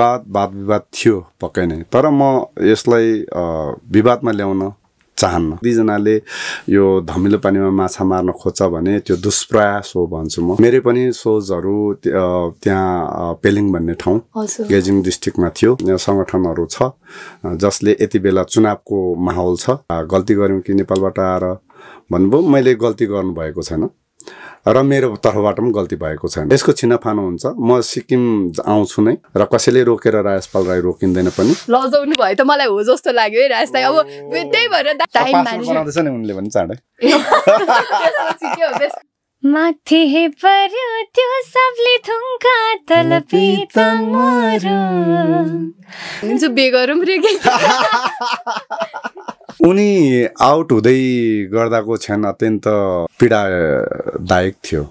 वाद वाद विवाद थियो पक्कै नै। तर म यसलाई विवादमा ल्याउन चाहन्न। दुईजनाले यो धमिलो पानीमा माछा मार्न खोज्छ भने त्यो दुष्प्रयास हो भन्छु म। मेरै पनि सोचहरू त्यहाँ पेलिङ भन्ने ठाउँ गेजिङ डिस्ट्रिक्टमा थियो। सङ्गठनहरू छ जसले यति बेला चुनावको माहौल छ। गल्ती गऱ्यौँ कि नेपालबाट आएर भन्नुभयो। मैले गल्ती गर्नुभएको छैन। र मेरो तर्फबाट पनि गल्ती भएको छैन। यसको छिनाफानो हुन्छ। म सिक्किम आउँछु नै र कसैले रोकेर राजपाल राई रोकिँदैन पनि। लजाउनु भयो त मलाई हो जस्तो लाग्यो है राज दाई अब त्यही भएर बनाउँदैछ नि उनले पनि चाँडै। माथि हे पर्यो त्यो सबले थुङ्का तल पितङ मरो। हुन्छ बे गरौँ रे उनी आउट हुँदै गर्दाको क्षण अत्यन्त पीडादायक थियो।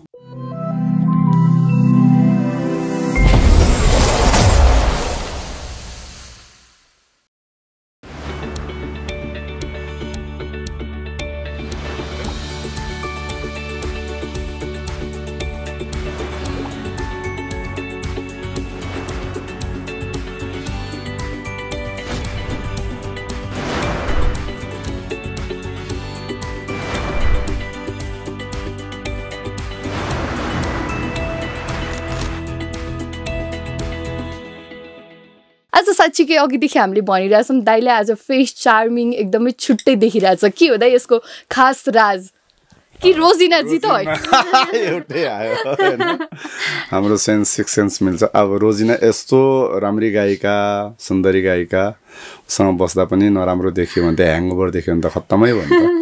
अघिदेखि हामीले भनिरहेछौँ दाइले आज फेस चार्मिङ एकदमै छुट्टै देखिरहेछ। के हो दाइ यसको खास राज? कि रोजिना जी त एउटै आयो? हाम्रो सेन्स सिक्स सेन्स मिल्छ। अब रोजिना यस्तो राम्री गायिका सुन्दरी गायिकासँग बस्दा पनि नराम्रो देख्यो भने त ह्याङओभर देख्यो भने त खत्तमै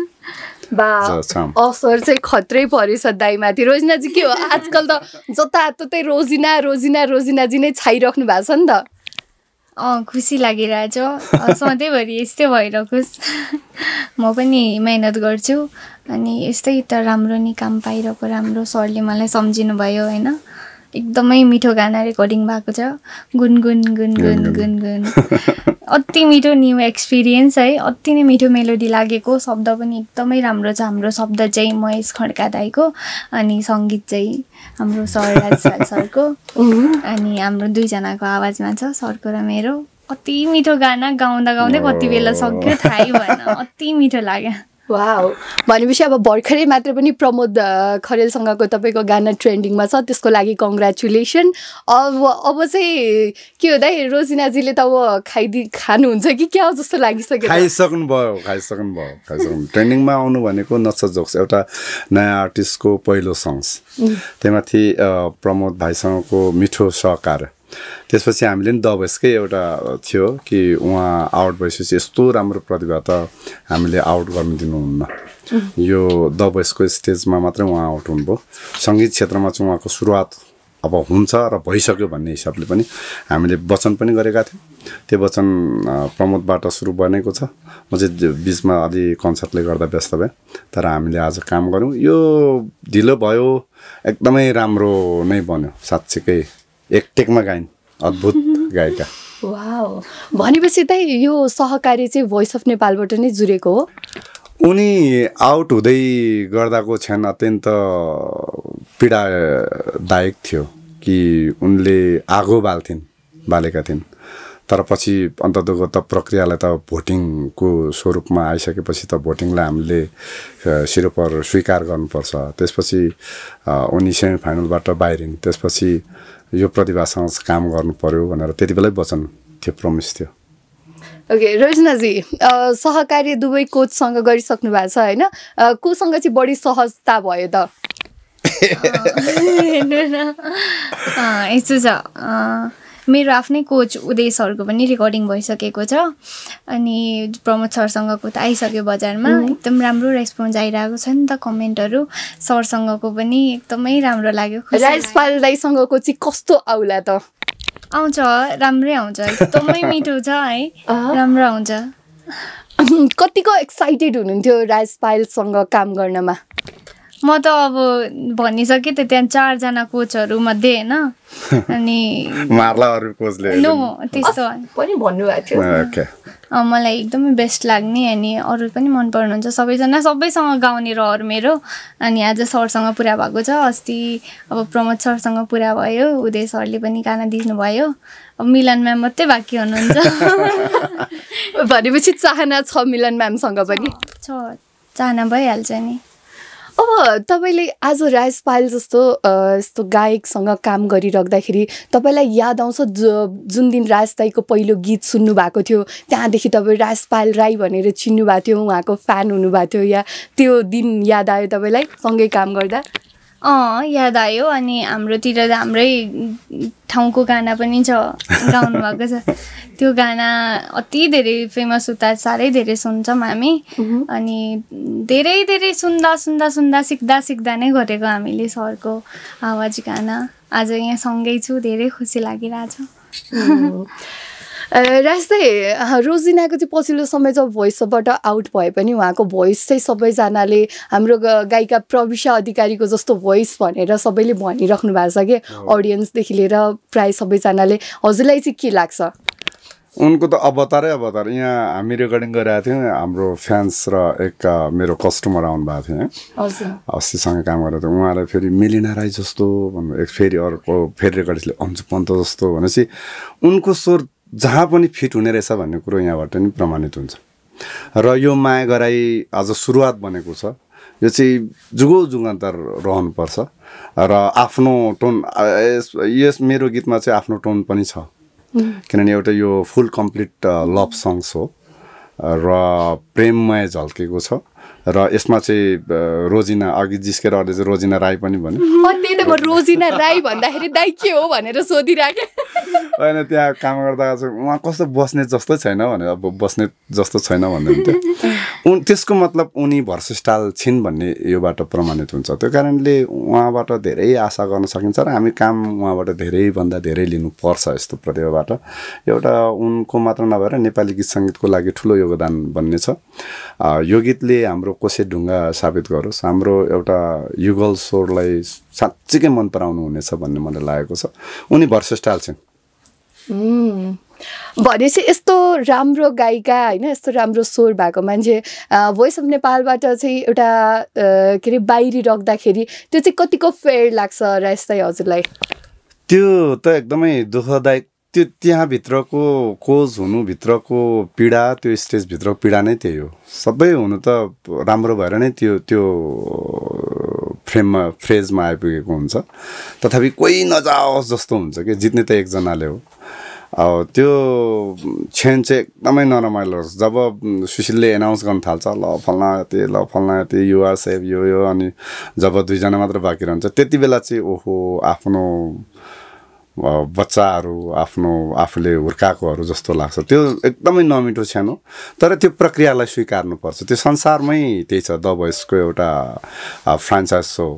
छाम। असर चाहिँ खत्रै परेछ दाइमाथि। रोजिना जी के हो? आजकल त जताततै रोजिना रोजिना रोजिना जी नै छाइराख्नु भएको छ नि त। अँ खुसी लागिरहेछ। सधैँभरि यस्तै भइरहोस्। म पनि मेहनत गर्छु। अनि यस्तै त राम्रो नि काम पाइरहेको राम्रो सरले मलाई सम्झिनु भयो होइन? एकदमै मिठो गाना रेकर्डिङ भएको छ। गुनगुन गुनगुन गुनगुन अति मिठो न्यू एक्सपिरियन्स है अति नै मिठो मेलोडी लागेको। शब्द पनि एकदमै राम्रो छ। हाम्रो शब्द चाहिँ महेश खड्का दाईको अनि सङ्गीत चाहिँ हाम्रो सर राज सरको। अनि हाम्रो दुईजनाको आवाजमा छ सरको र मेरो। अति मिठो गाना गाउँदा गाउँदै कति बेला सक्यो थाहै भएन। अति मिठो लाग्यो। वाउ भनेपछि अब भर्खरै मात्र पनि प्रमोद खरेलसँगको तपाईँको गाना ट्रेन्डिङमा छ त्यसको लागि कङ्ग्रेचुलेसन। अब अब चाहिँ के हो दाइ रोजिनाजीले त अब खाइदि खानुहुन्छ कि क्या हो जस्तो लागिसक्यो। खाइसक्नु भयो खाइसक्नु भयो खाइसक्नु ट्रेन्डिङमा आउनु भनेको नच जोक्स एउटा नयाँ आर्टिस्टको पहिलो सङ्ग्स त्यहीमाथि प्रमोद भाइसँगको मिठो सहकार। त्यसपछि हामीले नि दबेसकै एउटा थियो कि उहाँ आउट भइसकेपछि यस्तो राम्रो प्रतिभा त हामीले आउट गर्नु दिनुहुन्न। यो दबेसको स्टेजमा मात्रै उहाँ आउट हुनुभयो। सङ्गीत क्षेत्रमा चाहिँ उहाँको सुरुवात अब हुन्छ र भइसक्यो भन्ने हिसाबले पनि हामीले वचन पनि गरेका थियौँ। त्यो वचन प्रमोदबाट सुरु बनेको छ। म चाहिँ बिचमा अलि कन्सर्टले गर्दा व्यस्त भएँ तर हामीले आज काम गऱ्यौँ। यो ढिलो भयो एकदमै राम्रो नै बन्यो साँच्चीकै। एक टेकमा गाइन्। अद्भुत गायिका। भनेपछि त यो सहकारी चाहिँ भोइस अफ नेपालबाट नै जुरेको हो? उनी आउट हुँदै गर्दाको क्षण अत्यन्त पीडादायक थियो कि उनले आगो बाल्थिन् बालेका थिइन् तर पछि अन्ततगत प्रक्रियालाई त भोटिङको स्वरूपमा आइसकेपछि त भोटिङलाई हामीले सिरोपर स्वीकार गर्नुपर्छ। त्यसपछि उनी सेमी फाइनलबाट बाहिरिन्। त्यसपछि यो प्रतिभासँग काम गर्नु पर्यो भनेर त्यति बेलै वचन थियो प्रमिस थियो। ओके रोजनाजी अ, सहकारी दुवै कोचसँग गरिसक्नु भएको छ होइन? कोसँग चाहिँ बढी सहजता भयो त? हेर्नु न। अँ, यस्तो छ। मेरो आफ्नै कोच उदय सरको पनि रेकर्डिङ भइसकेको छ। अनि प्रमोद सरसँगको त आइसक्यो बजारमा। एकदम राम्रो रेस्पोन्स आइरहेको छ नि त कमेन्टहरू। सरसँगको पनि एकदमै राम्रो लाग्यो। राजपाल दाईसँगको चाहिँ कस्तो आउला त? आउँछ राम्रै आउँछ। एकदमै मिठो छ है। राम्रो आउँछ। कतिको एक्साइटेड हुनुहुन्थ्यो राजपालसँग काम गर्नमा? म त अब भनिसकेँ त त्यहाँ चारजना कोचहरू मध्ये होइन? अनि मार्ला अरू कोचले नो त्यस्तो। पनि भन्नुभएको थियो। मलाई एकदमै बेस्ट लाग्ने अनि अरू पनि मन पर्नुहुन्छ सबैजना। सबैसँग गाउने रहर मेरो। अनि आज सरसँग पुरा भएको छ। अस्ति अब प्रमोद सरसँग पुरा भयो। उदय सरले पनि गाना दिनुभयो। अब मिलन म्याम मात्रै बाँकी हुनुहुन्छ। भनेपछि चाहना छ मिलन म्यामसँग पनि। छ चाहना भइहाल्छ नि। अब तपाईँले आज राज पायल जस्तो यस्तो गायकसँग काम गरिराख्दाखेरि तपाईँलाई याद आउँछ जुन दिन राज दाईको पहिलो गीत सुन्नु भएको थियो त्यहाँदेखि तपाईँ राज पायल राई भनेर चिन्नु भएको थियो उहाँको फ्यान हुनुभएको थियो या त्यो दिन याद आयो तपाईँलाई? सँगै काम गर्दा। अँ याद आयो अनि हाम्रोतिर त हाम्रै ठाउँको गाना पनि छ गाउनु भएको छ। त्यो गाना अति धेरै फेमस उता साह्रै धेरै सुन्छौँ हामी। अनि धेरै धेरै सुन्दा सुन्दा सुन्दा सिक्दा सिक्दा नै गरेको हामीले सरको आवाज गाना। आज यहाँ सँगै छु धेरै खुसी लागिरहेछ। अ, राज दाई अ, रोजिनाको चाहिँ पछिल्लो समय जब भोइसबाट आउट भए पनि उहाँको भोइस चाहिँ सबैजनाले हाम्रो गायिका प्रविशा अधिकारीको जस्तो भोइस भनेर सबैले भनिराख्नु भएको छ कि अडियन्सदेखि लिएर प्रायः सबैजनाले। हजुरलाई चाहिँ के लाग्छ? उनको त अवतारै अवतार। यहाँ हामी रेकर्डिङ गरिरहेको थियौँ हाम्रो फ्यान्स र एक मेरो कस्टमर आउनु भएको थियो है। अस्तिसँग काम गरेर थियो। उहाँलाई फेरि मेलिना राई जस्तो भन्नु एक फेरि अर्को फेरि रेकर्डिसले अन्जु पन्त जस्तो भनेपछि उनको स्वर जहाँ पनि फिट हुने रहेछ भन्ने कुरो यहाँबाट नि प्रमाणित हुन्छ। र यो माया गराई आज सुरुवात बनेको छ। यो चाहिँ जुगो जुगान्तर रहनुपर्छ। र आफ्नो टोन यस मेरो गीतमा चाहिँ आफ्नो टोन पनि छ। किनभने एउटा यो फुल कम्प्लिट लभ सङ्ग्स हो। र प्रेममय झल्केको छ। र यसमा चाहिँ रोजिना अघि जिस्केर अझै चाहिँ रोजिना राई पनि भन्यो। त्यही त म रोजिना राई भन्दाखेरि दाई के हो भनेर सोधिराखेँ। होइन त्यहाँ काम गर्दा चाहिँ उहाँ कस्तो बस्ने जस्तो छैन भने अब बस्ने जस्तो छैन भन्दै हुन्थ्यो। उन त्यसको मतलब उनी भर्सेस्टाल छिन् भन्ने योबाट प्रमाणित हुन्छ। त्यो कारणले उहाँबाट धेरै आशा गर्न सकिन्छ र हामी काम उहाँबाट धेरैभन्दा धेरै लिनुपर्छ यस्तो प्रतिभाबाट। एउटा उनको मात्र नभएर नेपाली गीत सङ्गीतको लागि ठुलो योगदान बन्ने छ यो गीतले हाम्रो कोसे ढुङ्गा साबित गरोस्। हाम्रो एउटा युगल स्वरलाई साँच्चीकै मन पराउनु हुनेछ भन्ने मलाई लागेको छ। उनी भर्सेस्टाल छिन्। भनेपछि यस्तो राम्रो गायिका होइन यस्तो राम्रो स्वर भएको मान्छे भोइस अफ नेपालबाट चाहिँ एउटा के अरे बाहिरी राख्दाखेरि त्यो चाहिँ कतिको फेयर लाग्छ र यस्तै हजुरलाई? त्यो त एकदमै दुःखदायक त्यो त्यहाँभित्रको कोज हुनुभित्रको पीडा त्यो स्टेजभित्रको पीडा नै त्यही हो। सबै हुनु त राम्रो भएर नै त्यो त्यो फ्रेममा फ्रेजमा आइपुगेको हुन्छ। तथापि कोही नजाओस् जस्तो हुन्छ कि जित्ने त एकजनाले हो। अब त्यो क्षण चाहिँ एकदमै नरमाइलो जब सुशीलले एनाउन्स गर्न थाल्छ ल फल्ना यति ल फल्ना यति युआर सेभ यो यो अनि जब दुईजना मात्र बाँकी रहन्छ त्यति बेला चाहिँ ओहो आफ्नो बच्चाहरू आफ्नो आफूले हुर्काएकोहरू जस्तो लाग्छ। त्यो एकदमै नमिठो सानो तर त्यो प्रक्रियालाई स्वीकार्नुपर्छ। त्यो संसारमै त्यही छ। द भोइसको एउटा फ्रान्चाइज हो।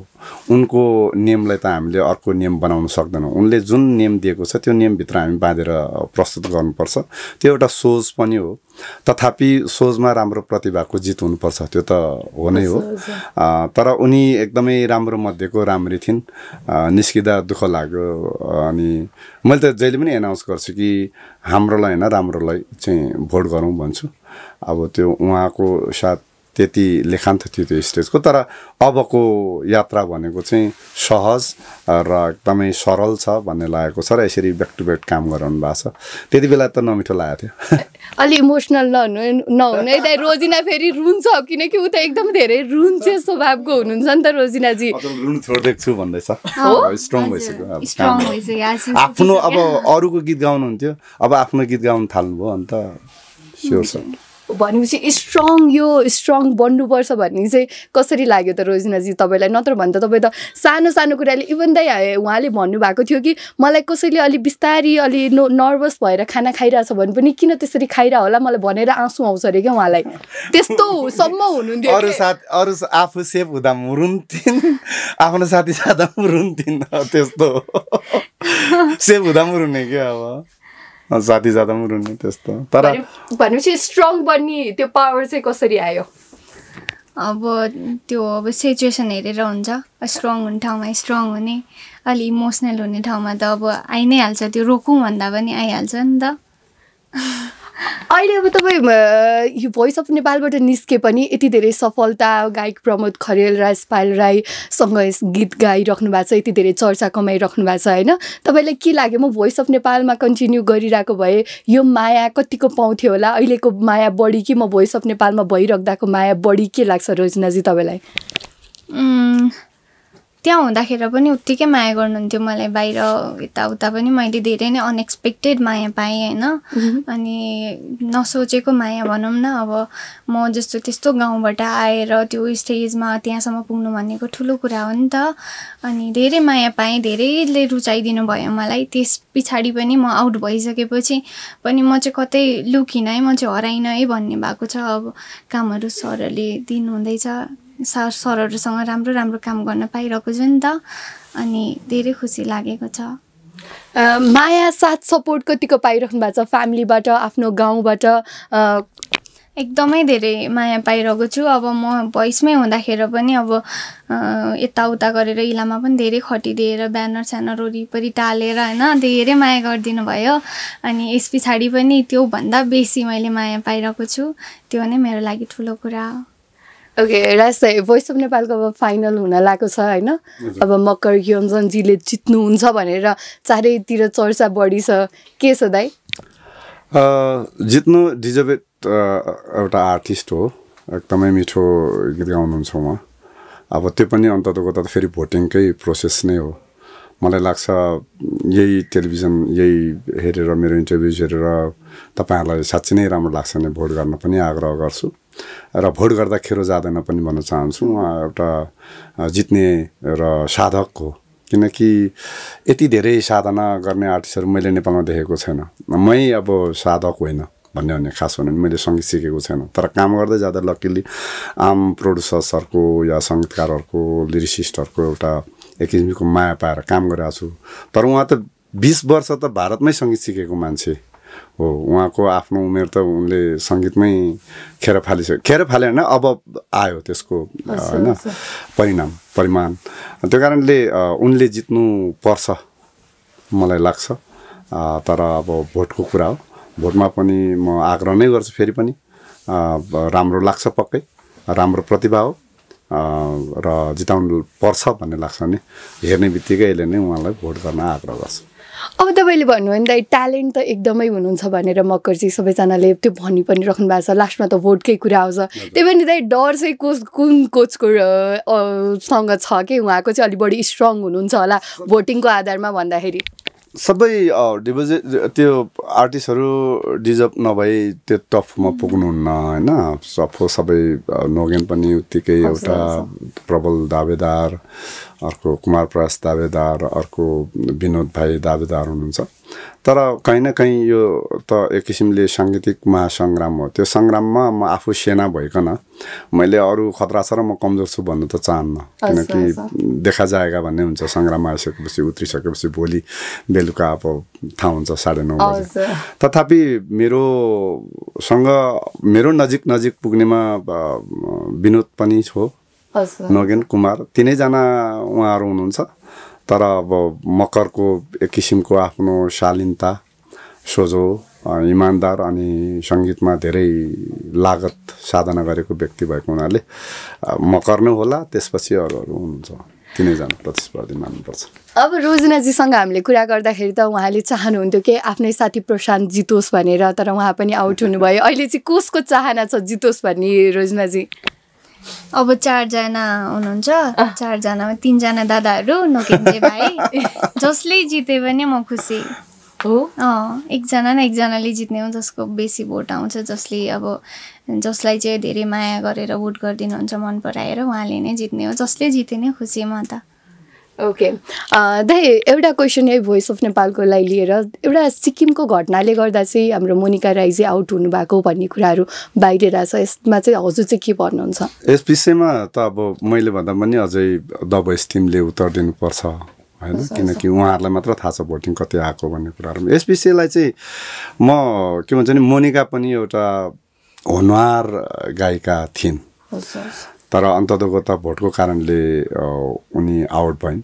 उनको नियमलाई त हामीले अर्को नियम बनाउन सक्दैनौँ। उनले जुन नियम दिएको छ त्यो नियमभित्र हामी बाँधेर प्रस्तुत गर्नुपर्छ। त्यो एउटा सोच पनि हो। तथापि सोचमा राम्रो प्रतिभाको जित हुनुपर्छ। त्यो त हो नै हो। तर उनी एकदमै राम्रो मध्येको राम्री थिइन्। निस्किँदा दुःख लाग्यो अनि मैले त जहिले पनि एनाउन्स गर्छु कि हाम्रोलाई होइन राम्रोलाई चाहिँ भोट गरौँ भन्छु। अब त्यो उहाँको साथ त्यति लेखान्त थियो त्यो स्टेजको। तर अबको यात्रा भनेको चाहिँ सहज र एकदमै सरल छ भन्ने लागेको छ र यसरी ब्याक टु ब्याक काम गराउनु भएको छ। त्यति बेला त नमिठो लागेको थियो। अलि इमोसनल नहुनु नहुनु है दाइ रोजिना फेरि रुन्छ किनकि ऊ त एकदम धेरै रुन्चे स्वभावको हुनुहुन्छ नि त रोजिनाजी। रुनु छोडिदिएको छु भन्दैछ। स्ट्रङ भइसक्यो अब स्ट्रङ काम। भइसक्यो आज आफ्नो अब अरूको गीत गाउनुहुन्थ्यो अब आफ्नो गीत गाउनु थाल्नुभयो अन्त स्योर छ भनेपछि स्ट्रङ यो स्ट्रङ बन्नुपर्छ भन्ने चाहिँ कसरी लाग्यो त रोजिनाजी तपाईँलाई? नत्र भने त तपाईँ त सानो सानो कुराले इभन दाइ उहाँले भन्नुभएको थियो कि मलाई कसैले अलि बिस्तारी अलि नो नर्भस भएर खाना खाइरहेछ भने पनि किन त्यसरी खाइरह होला? मलाई भनेर आँसु आउँछ अरे क्या उहाँलाई। त्यस्तो सम्म हुनुहुन्थ्यो अरू। साथी अरू आफू सेफ हुँदा मुरुन्थिन् आफ्नो साथी सादा मुरुन्थिन् त्यस्तो सेफ हुँदा मुरुने क्या अब। साथी जाँदा मुरुने त्यस्तो तर भने- भनेपछि स्ट्रङ बन्ने त्यो पावर चाहिँ कसरी आयो? अब त्यो अब सिचुएसन हेरेर हुन्छ। स्ट्रङ हुने ठाउँमा स्ट्रङ हुने अलि इमोसनल हुने ठाउँमा त अब आइ नै हाल्छ। त्यो रोकौँ भन्दा पनि आइहाल्छ नि त। अहिले अब तपाईँ यो भोइस अफ नेपालबाट निस्के पनि यति धेरै सफलता गायक प्रमोद खरेल राज पायल राईसँग गीत गाइराख्नु भएको छ यति धेरै चर्चा कमाइराख्नु भएको छ होइन? तपाईँलाई के लाग्यो? म भोइस अफ नेपालमा कन्टिन्यू गरिरहेको भए यो माया कतिको पाउँथ्यो होला? अहिलेको माया बढी कि म भोइस अफ नेपालमा भइराख्दाको माया बढी? के लाग्छ रोजनाजी तपाईँलाई? त्यहाँ हुँदाखेरि पनि उत्तिकै माया गर्नुहुन्थ्यो मलाई बाहिर यताउता पनि। मैले धेरै नै अनएक्सपेक्टेड माया पाएँ होइन? अनि नसोचेको माया भनौँ न अब म जस्तो त्यस्तो गाउँबाट आएर त्यो स्टेजमा त्यहाँसम्म पुग्नु भनेको ठुलो कुरा हो नि त। अनि धेरै माया पाएँ धेरैले रुचाइदिनु भयो मलाई। त्यस पछाडि पनि म आउट भइसकेपछि पनि म चाहिँ कतै लुकिनँ है म चाहिँ हराइनँ है भन्ने भएको छ। अब कामहरू सरहरूले दिनुहुँदैछ। सर सरहरूसँग राम्रो राम्रो काम गर्न पाइरहेको छु नि त। अनि धेरै खुसी लागेको छ। माया साथ सपोर्ट कतिको पाइराख्नु भएको छ फ्यामिलीबाट आफ्नो गाउँबाट? एकदमै धेरै माया पाइरहेको छु। अब म भोइसमै हुँदाखेरि पनि अब यताउता गरेर इलामा पनि धेरै खटिदिएर ब्यानर स्यानर वरिपरि टालेर होइन धेरै माया गरिदिनु भयो। अनि यस पछाडि पनि त्योभन्दा बेसी मैले माया पाइरहेको छु। त्यो नै मेरो लागि ठुलो कुरा हो। ओके राज भोइस अफ नेपालको अब फाइनल हुन लागेको छ होइन? अब मकर योन्जनजीले जित्नुहुन्छ भनेर चारैतिर चर्चा बढी छ के छ दाइ जित्नु डिजर्भेड एउटा आर्टिस्ट हो एकदमै मिठो गीत गाउनुहुन्छ उहाँ। अब त्यो पनि अन्ततको त फेरि भोटिङकै प्रोसेस नै हो। मलाई लाग्छ यही टेलिभिजन यही हेरेर मेरो इन्टरभ्युज हेरेर तपाईँहरूलाई साँच्चै नै राम्रो लाग्छ भने भोट गर्न पनि आग्रह गर्छु। र भोट गर्दा खेरो जाँदैन पनि भन्न चाहन्छु उहाँ एउटा जित्ने र साधक हो। किनकि यति धेरै साधना गर्ने आर्टिस्टहरू मैले नेपालमा देखेको छैन। मै अब साधक होइन भन्ने भने खास भन्यो भने मैले सङ्गीत सिकेको छैन। तर काम गर्दै जाँदा लकिली आम प्रोड्युसर्सहरूको या सङ्गीतकारहरूको लिरिसिस्टहरूको एउटा एक किसिमको माया पाएर काम गरिरहेको छु। तर उहाँ त बिस वर्ष त भारतमै सङ्गीत सिकेको मान्छे। हो उहाँको आफ्नो उमेर त उनले सङ्गीतमै खेर फालिसक्यो। खेर फाले होइन अब आयो त्यसको होइन परिणाम परिमाण। त्यो कारणले उनले जित्नु पर्छ मलाई लाग्छ। तर अब भोटको कुरा हो। भोटमा पनि म आग्रह नै गर्छु फेरि पनि। राम्रो लाग्छ पक्कै। राम्रो प्रतिभा हो। र जिताउनु पर्छ भन्ने लाग्छ नि। हेर्ने बित्तिकै यसले नै उहाँलाई भोट गर्न आग्रह गर्छु। अब तपाईँले भन्नुभयो नि दाइ ट्यालेन्ट त एकदमै हुनुहुन्छ भनेर मकरजी सबैजनाले त्यो भनि पनि राख्नु भएको छ। लास्टमा त भोटकै कुरा आउँछ। त्यही पनि दाइ डर चाहिँ कोच कुन कोचको सँग छ कि उहाँको चाहिँ अलिक बढी स्ट्रङ हुनुहुन्छ होला भोटिङको आधारमा भन्दाखेरि। सबै डिपोजिट त्यो आर्टिस्टहरू डिजर्भ नभई त्यो टफमा पुग्नुहुन्न होइन? सफो सबै नोगेन पनि उत्तिकै एउटा प्रबल दावेदार अर्को कुमार प्रयास दावेदार अर्को विनोद भाइ दावेदार हुनुहुन्छ। तर कहीँ न कहीँ यो त एक किसिमले साङ्गीतिक महासङ्ग्राम हो। त्यो सङ्ग्राममा म आफू सेना भइकन मैले अरू खतरा छ र म कमजोर छु भन्नु त चाहन्न। किनकि देखा जाएगा भन्ने हुन्छ सङ्ग्राम आइसकेपछि उत्रिसकेपछि भोलि बेलुका अब थाहा हुन्छ साढे नौ बजे। तथापि मेरोसँग मेरो नजिक नजिक पुग्नेमा विनोद पनि हो हजुर नगेन कुमार तिनैजना उहाँहरू हुनुहुन्छ। तर अब मकरको एक किसिमको आफ्नो शालीनता सोझो इमान्दार अनि सङ्गीतमा धेरै लागत साधना गरेको व्यक्ति भएको हुनाले मकर नै होला त्यसपछि अरूहरू हुनुहुन्छ तिनैजना प्रतिस्पर्धी मान्नुपर्छ अब रोजनाजीसँग हामीले कुरा गर्दाखेरि त उहाँले चाहनुहुन्थ्यो कि आफ्नै साथी प्रशान्त जितोस् भनेर तर उहाँ पनि आउट हुनुभयो। अहिले चाहिँ कसको चाहना छ जितोस् भन्ने रोजनाजी? अब चारजना हुनुहुन्छ। चारजनामा तिनजना दादाहरू नोकेन्जे भाइ। जसले जिते पनि म खुसी। हो? अँ एकजना न एकजनाले जित्ने हो जसको बेसी भोट आउँछ जसले अब जसलाई चाहिँ धेरै माया गरेर भोट गरिदिनुहुन्छ मन पराएर उहाँले नै जित्ने हो। जसले जिते नै खुसी म त। ओके दाइ एउटा क्वेसन है भोइस अफ नेपालकोलाई लिएर। एउटा सिक्किमको घटनाले गर्दा चाहिँ हाम्रो मोनिका राई चाहिँ आउट हुनुभएको भन्ने कुराहरू बाहिर छ यसमा चाहिँ हजुर चाहिँ के भन्नुहुन्छ? यस विषयमा त अब मैले भन्दा पनि अझै द भोइस टिमले उत्तर दिनुपर्छ होइन? किनकि उहाँहरूलाई मात्र थाहा छ भोटिङ कति आएको भन्ने कुराहरू यस विषयलाई चाहिँ म के भन्छ नि मोनिका पनि एउटा होनहार गायिका थिइन्। तर अन्ततगत भोटको कारणले उनी आउट भइन्।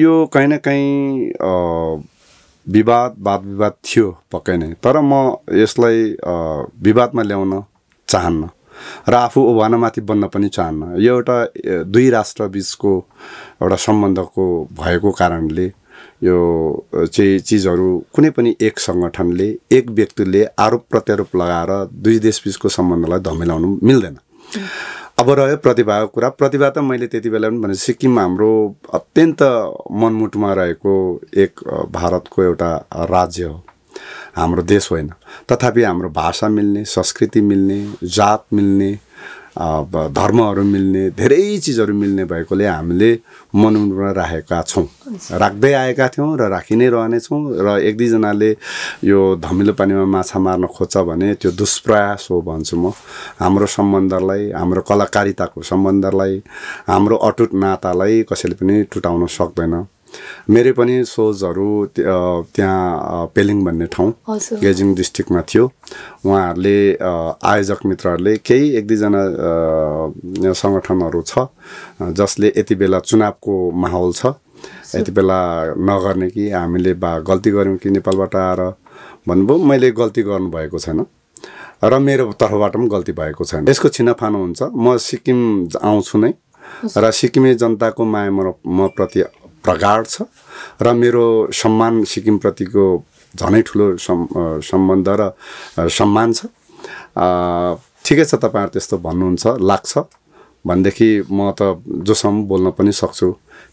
यो कहीँ न कहीँ विवाद वाद विवाद थियो पक्कै नै। तर म यसलाई विवादमा ल्याउन चाहन्न र आफू ओभानामाथि बन्न पनि चाहन्न। यो एउटा दुई राष्ट्र बिचको एउटा सम्बन्धको भएको कारणले यो चाहिँ चिजहरू कुनै पनि एक सङ्गठनले एक व्यक्तिले आरोप प्रत्यारोप लगाएर दुई देशबिचको सम्बन्धलाई धमिलाउनु मिल्दैन। अब रह्यो प्रतिभाको कुरा। प्रतिभा त मैले त्यति बेला पनि भने सिक्किम हाम्रो अत्यन्त मनमुटुमा रहेको एक भारतको एउटा राज्य हो। हाम्रो देश होइन। तथापि हाम्रो भाषा मिल्ने संस्कृति मिल्ने जात मिल्ने धर्महरू मिल्ने धेरै चिजहरू मिल्ने भएकोले हामीले मनमुटुमा राखेका छौँ। राख्दै आएका थियौँ र राखि नै रहनेछौँ र एक दुईजनाले यो धमिलो पानीमा माछा मार्न खोज्छ भने त्यो दुष्प्रयास हो भन्छु म। हाम्रो सम्बन्धलाई हाम्रो कलाकारिताको सम्बन्धलाई हाम्रो अटुट नातालाई कसैले पनि टुटाउन सक्दैन। मेरो पनि सोचहरू त्यहाँ पेलिङ भन्ने ठाउँ। गेजिङ डिस्ट्रिक्टमा थियो। उहाँहरूले आयोजक मित्रहरूले केही एक दुईजना सङ्गठनहरू छ जसले यति बेला चुनावको माहौल छ। यति बेला नगर्ने कि हामीले बा गल्ती गऱ्यौँ कि नेपालबाट आएर भन्नुभयो। मैले गल्ती गर्नुभएको छैन र मेरो तर्फबाट पनि गल्ती भएको छैन। यसको छिनफानो हुन्छ। म सिक्किम आउँछु नै। र सिक्किमे जनताको माया म प्रति प्रगाढ छ र मेरो सम्मान सिक्किमप्रतिको झनै ठुलो सम् सम्बन्ध र सम्मान छ। ठिकै छ तपाईँहरू त्यस्तो भन्नुहुन्छ लाग्छ। भनेदेखि म त जोसम्म बोल्न पनि सक्छु।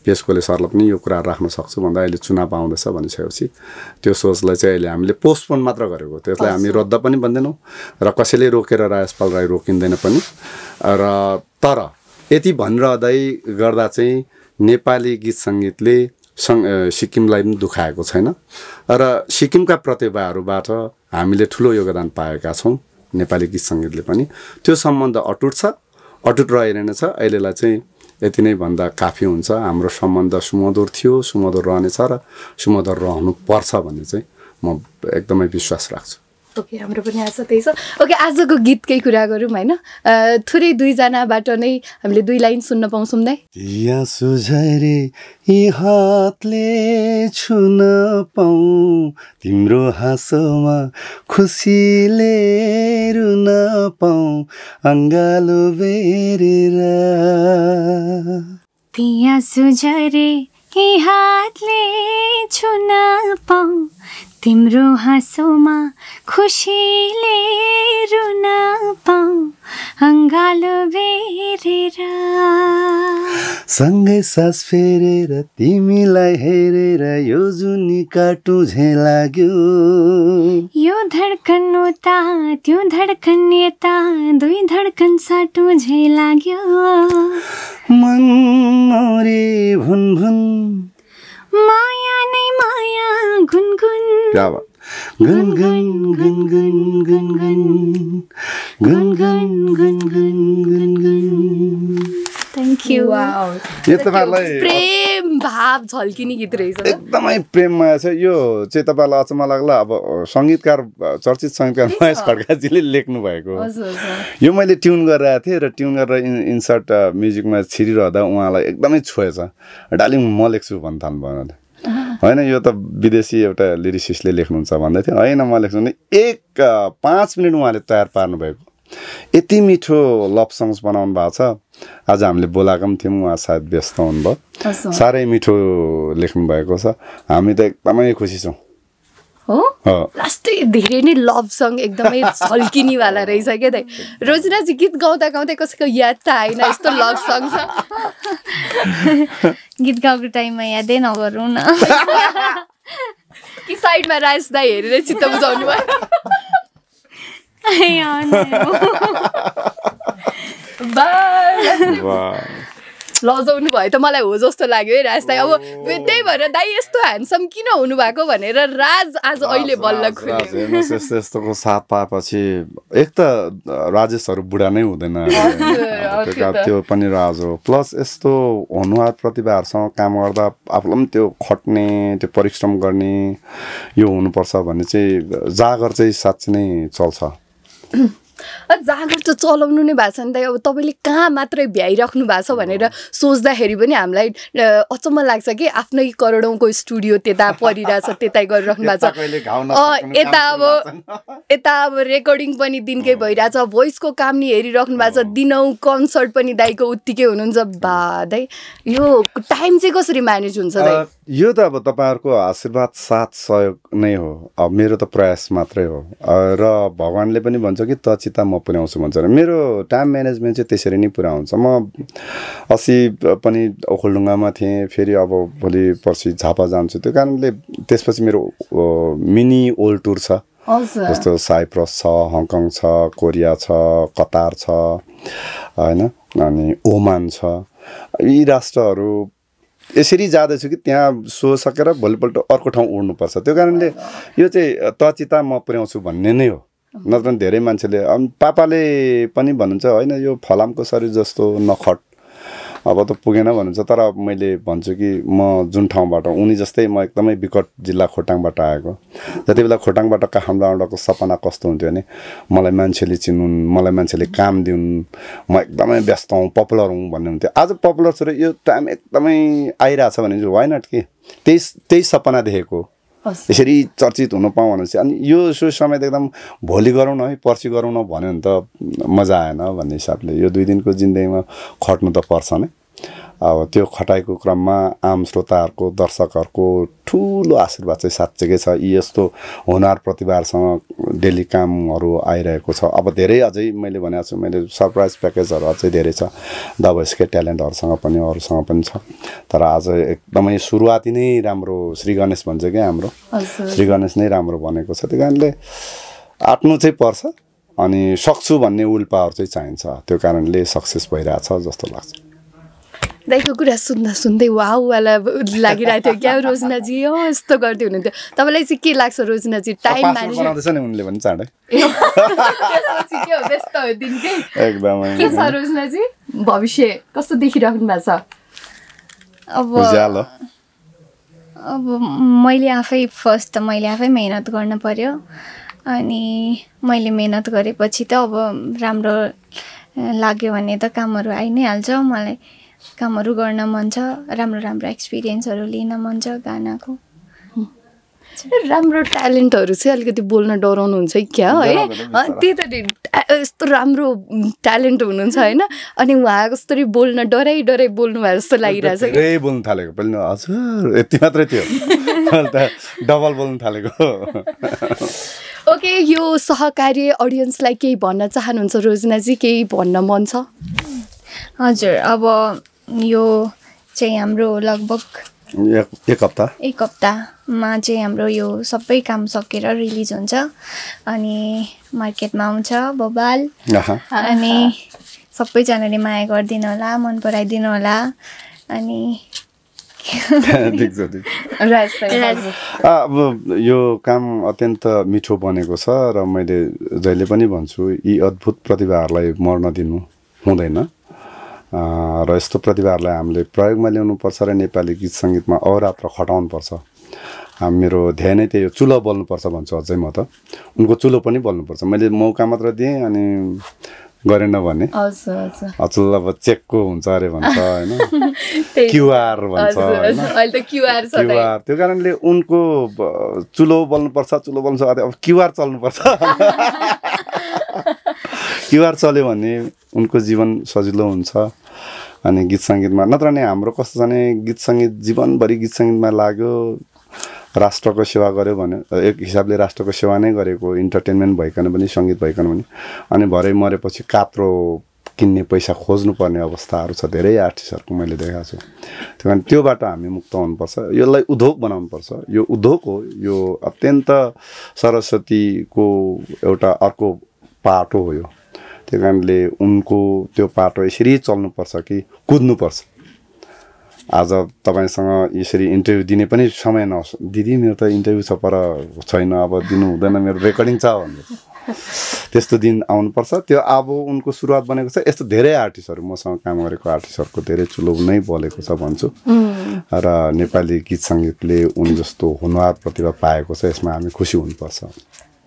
पेसकोले सरलाई पनि यो कुरा राख्न सक्छु भन्दा अहिले चुनाव आउँदैछ भनिसकेपछि। त्यो सोचलाई चाहिँ अहिले हामीले पोस्टपोन मात्र गरेको त्यसलाई हामी रद्द पनि भन्दैनौँ र कसैले रोकेर राजपाल राई रोकिँदैन पनि। र तर यति भनिरहँदै गर्दा चाहिँ नेपाली गीत सङ्गीतले सङ् सिक्किमलाई पनि दुखाएको छैन। र सिक्किमका प्रतिभाहरूबाट हामीले ठुलो योगदान पाएका छौँ नेपाली गीत सङ्गीतले पनि। त्यो सम्बन्ध अटुट छ अटुट रहेन छ। अहिलेलाई चाहिँ यति नै भन्दा काफी हुन्छ। हाम्रो सम्बन्ध सुमधुर थियो सुमधुर रहनेछ र सुमधुर रहनु पर्छ भन्ने चाहिँ म एकदमै विश्वास राख्छु। ओके हाम्रो पनि आशा त्यही छ। ओके आजको गीतकै कुरा गरौँ होइन? थोरै दुईजनाबाट नै हामीले दुई लाइन सुन्न पाउँछौँ दाइ या सुझरे यी हातले छुन पाउँ तिम्रो हाँसोमा खुसीले रुन पाउँ अङ्गालो बेरेर। पिया सुझरे यी हातले छुन पाऊ। तिम्रो हाँसोमा खुसीले रुन पाऊ। अङ्गालो बेरेर सँगै सास फेरेर तिमीलाई हेरेर यो जुनी काटु झै लाग्यो। यो धड्कन उता त्यो धड्कन यता दुई धड्कन साटो झै लाग्यो। मन मरे भुन भुन माया नै माया गुनगुन। गुन गुन गुन गुन गुन गुन गुन गुन गुन गुन गुन यू यो तपाईँहरूलाई प्रेम भाव झल्किने गीत रहेछ त। एकदमै प्रेममाया छ यो। चाहिँ तपाईँलाई अचम्म लाग्ला। अब सङ्गीतकार चर्चित सङ्गीतकार महेश खड्काजीले लेख्नु भएको यो मैले ट्युन गरेर आएको थिएँ र ट्युन गरेर इन इन्सर्ट म्युजिकमा छिरिरहँदा उहाँलाई एकदमै छोएछ डार्लिङ म लेख्छु भन्न थाल्नुभयो उहाँले होइन यो त विदेशी एउटा लिरिसिस्टले लेख्नुहुन्छ भन्दै थियो। होइन म लेख्छु भने एक पाँच मिनट उहाँले तयार पार्नु भएको यति मिठो लभ सङ्ग्स बनाउनु भएको छ। आज हामीले बोलाएको पनि थियौँ उहाँ सायद व्यस्त हुनुभयो। साह्रै मिठो लेख्नु भएको छ। हामी त एकदमै खुसी छौँ। हो? हो। लास्टै धेरै नै लभ सङ एकदमै झल्किनेवाला रहेछ क्या दाइ रोजिनाजी गीत गाउँदा गाउँदै कसैको याद त आएन यस्तो लभ सङ छ। गीत गाएको टाइममा यादै नगरौँ न। कि साइडमा राज दाई हेरेर चित्त बुझाउनु भयो। लजाउनु भयो त मलाई हो जस्तो लाग्यो है राज दाई अब त्यही भएर दाई यस्तो ह्यान्डसम किन हुनुभएको भनेर राज आज अहिले बल्ल खुल्यो यस्तो यस्तोको साथ पाएपछि एक त राजेशहरू बुढा नै। हुँदैन त्यो पनि राज हो। प्लस यस्तो हुनुहार प्रतिभाहरूसँग काम गर्दा आफूलाई पनि त्यो खट्ने त्यो परिश्रम गर्ने यो हुनुपर्छ भन्ने चाहिँ जागर चाहिँ साँच्चै नै चल्छ। जाँगर त चलाउनु नै भएको छ नि त। अब तपाईँले कहाँ मात्रै भ्याइराख्नु भएको छ भनेर सोच्दाखेरि पनि हामीलाई अचम्म लाग्छ कि आफ्नै करोडौँको स्टुडियो त्यता परिरहेछ त्यतै गरिराख्नु भएको छ। यता अब यता अब रेकर्डिङ पनि दिनकै भइरहेछ भोइसको काम नि हेरिराख्नु भएको छ। दिनौँ कन्सर्ट पनि दाइको उत्तिकै हुनुहुन्छ बा दाइ यो टाइम चाहिँ कसरी म्यानेज हुन्छ दाइ? यो त अब तपाईँहरूको आशीर्वाद साथ सहयोग नै हो। अब मेरो त प्रयास मात्रै हो। र भगवान्ले पनि भन्छ कि त चिता म पुर्याउँछु भन्छ। र मेरो टाइम म्यानेजमेन्ट चाहिँ त्यसरी नै पुरा हुन्छ। म अस्ति पनि ओखलढुङ्गामा थिएँ फेरि अब भोलि पर्सि झापा जान्छु। त्यो कारणले त्यसपछि मेरो मिनी ओल्ड टुर छ। जस्तो साइप्रस छ हङकङ छ कोरिया छ कतार छ होइन? अनि ओमान छ। यी राष्ट्रहरू यसरी जाँदैछु कि त्यहाँ सो सकेर भोलिपल्ट अर्को ठाउँ उड्नुपर्छ। त्यो कारणले यो चाहिँ तचिता म पुर्याउँछु भन्ने नै हो। नत्र धेरै मान्छेले पापाले पनि भन्नुहुन्छ होइन यो फलामको शरीर जस्तो नखट। अब त पुगेन भन्नुहुन्छ तर मैले भन्छु कि म जुन ठाउँबाट उनी जस्तै म एकदमै विकट जिल्ला खोटाङबाट आएको। जति बेला खोटाङबाट काठमाडौँ आउँदाको सपना कस्तो हुन्थ्यो भने मलाई मान्छेले चिनुन् मलाई मान्छेले काम दिउन् म एकदमै व्यस्त हौँ पपुलर हौँ भन्ने हुन्थ्यो। आज पपुलर छु र यो टाइम एकदमै आइरहेछ भने चाहिँ वाइ नट के? त्यही त्यही सपना देखेको। यसरी चर्चित हुन पाऊँ भनेपछि। अनि यो सो समय त एकदम भोलि गरौँ न है पर्सि गरौँ न भन्यो भने त मजा आएन भन्ने हिसाबले यो दुई दिनको जिन्दगीमा खट्नु त पर्छ नै। अब त्यो खटाइको क्रममा आम श्रोताहरूको दर्शकहरूको ठुलो आशीर्वाद चाहिँ साँच्चैकै छ। यी यस्तो हुनार प्रतिभाहरूसँग डेली कामहरू आइरहेको छ। अब धेरै अझै मैले भनेको छु मैले सरप्राइज प्याकेजहरू अझै धेरै छ। द भोइसकै ट्यालेन्टहरूसँग पनि अरूसँग पनि छ। तर आज एकदमै सुरुवाती नै राम्रो श्री गणेश भन्छ क्या हाम्रो। श्री गणेश नै राम्रो भनेको छ। त्यही कारणले आँट्नु चाहिँ पर्छ अनि सक्छु भन्ने विल पावर चाहिँ चाहिन्छ। त्यो कारणले सक्सेस भइरहेछ जस्तो लाग्छ। दाइको कुरा सुन्दा सुन्दै वाउवाला लागिरहेको थियो। क्या रोजनाजी हो यस्तो गर्थ्यो हुनुहुन्थ्यो। तपाईँलाई चाहिँ के लाग्छ रोजनाजी टाइम के छ रोजनाजी भविष्य कस्तो देखिराख्नु भएको छ? अब अब मैले आफै फर्स्ट त मैले आफै मिहिनेत गर्न पर्यो। अनि मैले मिहिनेत गरेपछि त अब राम्रो लाग्यो भने त कामहरू आइ नै हाल्छ मलाई। कामहरू गर्न मन छ राम्रो राम्रो एक्सपिरियन्सहरू लिन मन छ गानाको। राम्रो ट्यालेन्टहरू चाहिँ अलिकति बोल्न डराउनुहुन्छ कि क्या है? त्यही त यस्तो राम्रो ट्यालेन्ट हुनुहुन्छ होइन? अनि उहाँ कस्तरी बोल्न डराइ डराइ बोल्नु भयो जस्तो लागिरहेछ कि धेरै बोल्नु थालेको पहिला हजुर यति मात्रै थियो। डबल बोल्नु थालेको। ओके यो सहकार्य अडियन्सलाई केही भन्न चाहनुहुन्छ रोजनाजी केही भन्न मन छ? हजुर अब यो चाहिँ हाम्रो लगभग एक एक हप्ता? एक हप्तामा चाहिँ हाम्रो यो सबै काम सकेर रिलिज हुन्छ। अनि मार्केटमा आउँछ बबाल। अनि सबैजनाले माया गरिदिनु होला मन पराइदिनु होला। अनि अब यो काम अत्यन्त मिठो बनेको छ र मैले जहिले पनि भन्छु यी अद्भुत प्रतिभाहरूलाई मर्न दिनु हुँदैन। र यस्तो प्रतिभाहरूलाई हामीले प्रयोगमा ल्याउनुपर्छ र नेपाली गीत सङ्गीतमा अहोरात्र खटाउनुपर्छ। मेरो ध्यान नै त्यही हो चुलो बोल्नुपर्छ भन्छु अझै म त। उनको चुलो पनि बोल्नुपर्छ। मैले मौका मात्र दिएँ अनि गरेन भने। अचल अब चेकको हुन्छ अरे भन्छ होइन? क्युआर भन्छ क्युआर त्यो कारणले उनको चुलो बोल्नुपर्छ चुलो बोल्नु अब क्युआर चल्नुपर्छ। क्युआर चल्यो भने उनको जीवन सजिलो हुन्छ। अनि गीत सङ्गीतमा नत्र नै हाम्रो कस्तो छ भने गीत सङ्गीत जीवनभरि गीत सङ्गीतमा लाग्यो राष्ट्रको सेवा गर्यो भने एक हिसाबले राष्ट्रको सेवा नै गरेको इन्टरटेनमेन्ट भइकन पनि सङ्गीत भइकन पनि। अनि भरे मरेपछि कात्रो किन्ने पैसा खोज्नुपर्ने अवस्थाहरू छ धेरै आर्टिस्टहरूको मैले देखाएको छु। त्यही कारण त्योबाट हामी मुक्त हुनुपर्छ। यसलाई उद्योग बनाउनुपर्छ। यो उद्योग हो यो अत्यन्त सरस्वतीको एउटा अर्को पाटो हो यो। त्यही कारणले उनको त्यो पाटो यसरी चल्नुपर्छ कि कुद्नुपर्छ। आज तपाईँसँग यसरी इन्टरभ्यू दिने पनि समय नहोस्। दिदी मेरो त इन्टरभ्यू छ पर छैन अब दिनु हुँदैन मेरो रेकर्डिङ छ भन्नु त्यस्तो दिन आउनुपर्छ। त्यो अब उनको सुरुवात बनेको छ। यस्तो धेरै आर्टिस्टहरू मसँग काम गरेको आर्टिस्टहरूको धेरै चुलो नै बोलेको छ भन्छु। र नेपाली गीत सङ्गीतले उन जस्तो हुनुहार प्रतिभा पाएको छ यसमा हामी खुसी हुनुपर्छ।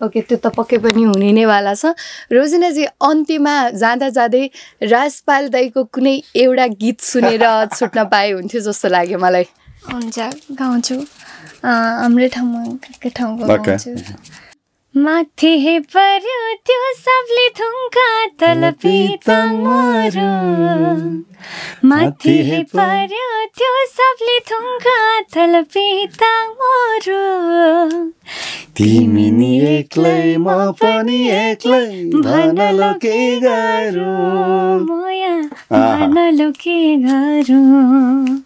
ओके त्यो त पक्कै पनि हुने नै वाला छ। रोजिनाजी अन्त्यमा जाँदा जाँदै राजपाल दाईको कुनै एउटा गीत सुनेर छुट्न पाए हुन्थ्यो जस्तो लाग्यो मलाई। हुन्छ गाउँछु। हाम्रै ठाउँमा ठाउँको. गाउँछु? माथि हे पर्यो त्यो सबले थुङ्का तल पिताङ्गरो माथि पर्यो त्यो सबले थुङ्का तल पिताङ्गरो तिमी नि एक्लै म पनि एक्लै भन ल के गरौँ मोया आहा। भनलो के गरौँ।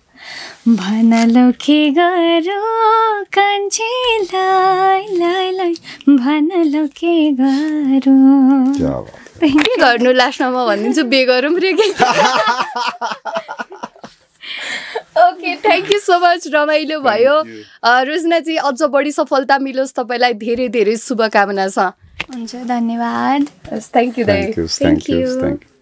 भनलो के गरौँ कान्छीलाई लाई लाई भनलो के गरौँ। के गर्नु लास्टमा म भनिदिन्छु बे गरौँ रे के? Okay thank you so much रमाइलो भयो। अ, रोजनाजी अझ बढी सफलता मिलोस् तपाईँलाई धेरै धेरै शुभकामना छ। हुन्छ धन्यवाद। थ्याङ्क यू दाई Thank